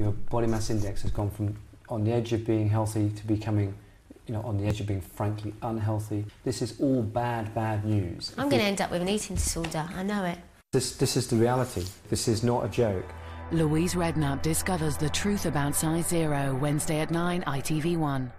Your body mass index has gone from on the edge of being healthy to becoming you know, on the edge of being frankly unhealthy. This is all bad, bad news. I'm going to end up with an eating disorder. I know it. This, this is the reality. This is not a joke. Louise Redknapp discovers the truth about size zero Wednesday at 9 ITV1.